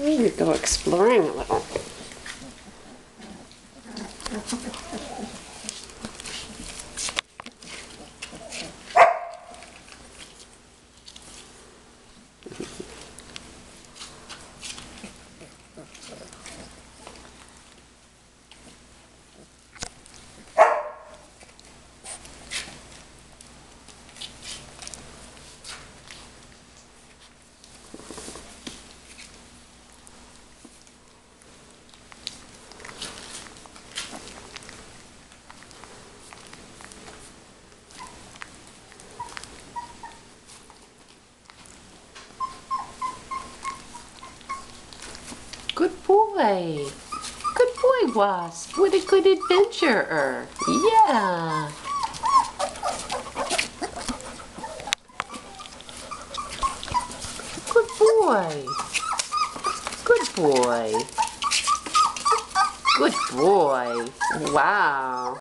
We go exploring a little. Good boy. Good boy, Wasp. What a good adventurer. Yeah. Good boy. Good boy. Good boy. Wow.